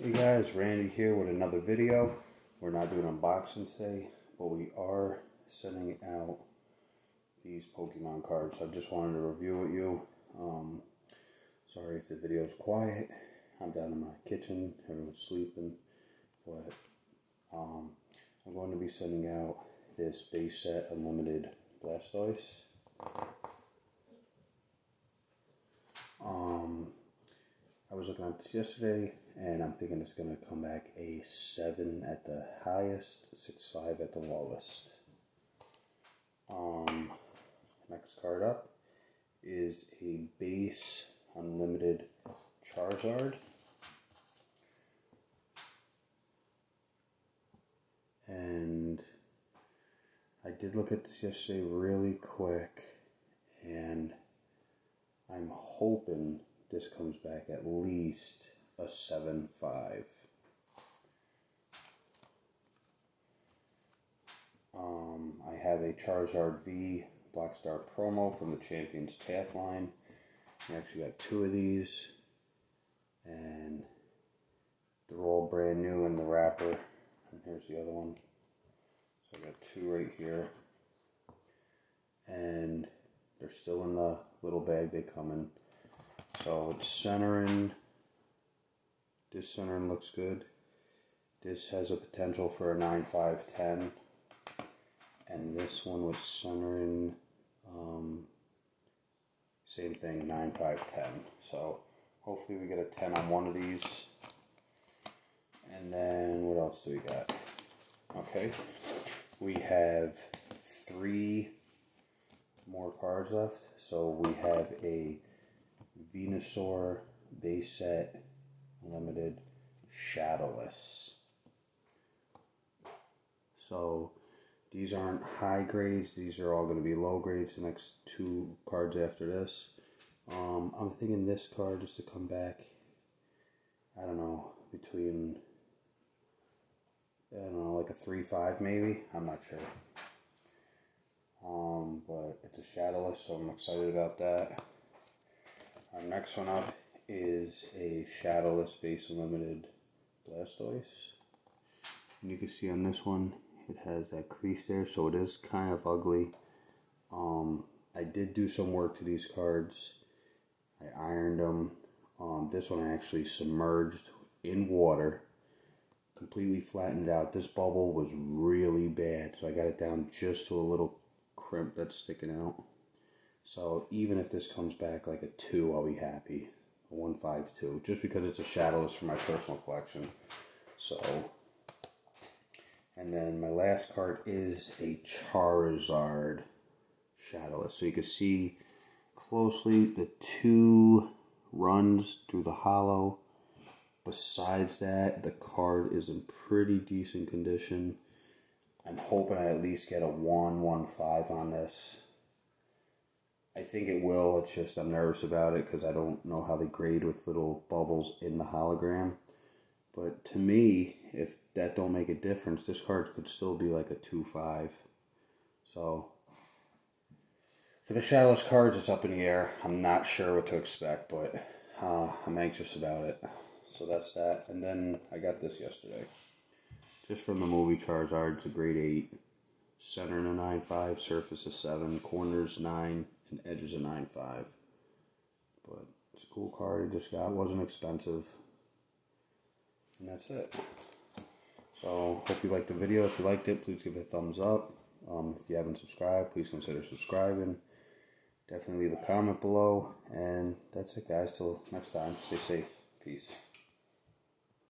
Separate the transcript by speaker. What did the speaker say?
Speaker 1: Hey guys, Randy here with another video. We're not doing unboxing today, but we are sending out these Pokemon cards. I just wanted to review with you. Um, sorry if the video is quiet. I'm down in my kitchen, everyone's sleeping, but um, I'm going to be sending out this base set Unlimited Blastoise. Um, I was looking at this yesterday, and I'm thinking it's going to come back a 7 at the highest, 6.5 at the lowest. Um, next card up is a base unlimited Charizard. And I did look at this yesterday really quick, and I'm hoping this comes back at least a 7.5. Um, I have a Charizard V Black Star promo from the Champions Path line. I actually got two of these, and they're all brand new in the wrapper. And here's the other one. So I got two right here, and they're still in the little bag they come in. So centering. This centering looks good. This has a potential for a 9, 5, 10. And this one was centering, um, same thing, 9, 5, 10. So hopefully we get a 10 on one of these. And then what else do we got? Okay, we have three more cards left. So we have a Venusaur base set limited shadowless. So these aren't high grades. These are all going to be low grades. The next two cards after this. Um, I'm thinking this card just to come back. I don't know between. I don't know, like a three five maybe. I'm not sure. Um, but it's a shadowless, so I'm excited about that. Our next one up is a shadowless base limited Blastoise. And you can see on this one, it has that crease there, so it is kind of ugly. Um, I did do some work to these cards. I ironed them. Um, this one I actually submerged in water, completely flattened out. This bubble was really bad, so I got it down just to a little crimp that's sticking out. So even if this comes back like a 2, I'll be happy. A 152, just because it's a shadowless for my personal collection. So, and then my last card is a Charizard shadowless. So you can see closely the two runs through the holo. Besides that, the card is in pretty decent condition. I'm hoping I at least get a 1 1 5 on this. I think it will. It's just I'm nervous about it because I don't know how they grade with little bubbles in the hologram. But to me, if that don't make a difference, this card could still be like a 2-5. So, for the Shadowless cards, it's up in the air. I'm not sure what to expect, but uh, I'm anxious about it. So that's that. And then I got this yesterday. Just from the movie Charizard, it's a grade 8. Center a 9-5, surface a 7, corners 9, and edges a 9.5. But it's a cool card I just got. Wasn't expensive. And that's it. So, hope you liked the video. If you liked it, please give it a thumbs up. Um, if you haven't subscribed, please consider subscribing. Definitely leave a comment below. And that's it, guys. Till next time, stay safe. Peace.